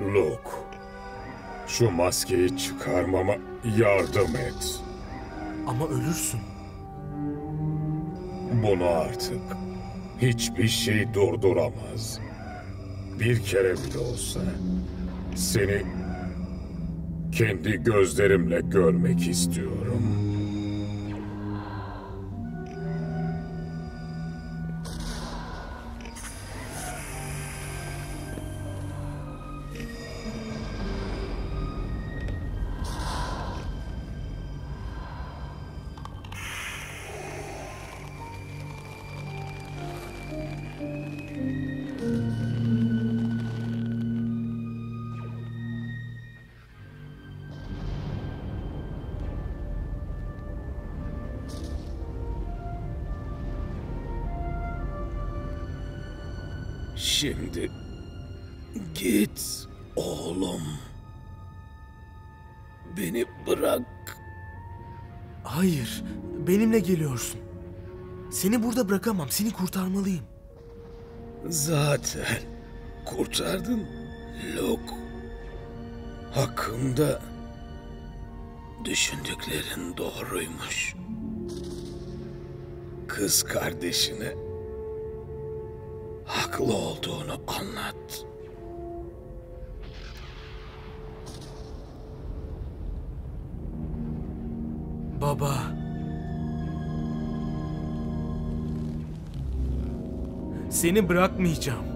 Luke, şu maskeyi çıkarmama yardım et. Ama ölürsün. Bunu artık hiçbir şey durduramaz. Bir kere bile olsa seni kendi gözlerimle görmek istiyorum. Şimdi git oğlum. Beni bırak. Hayır, benimle geliyorsun. Seni burada bırakamam, seni kurtarmalıyım. Zaten kurtardın Luke. Hakkında düşündüklerin doğruymuş. Kız kardeşine haklı olduğunu anlat. Baba. Seni bırakmayacağım.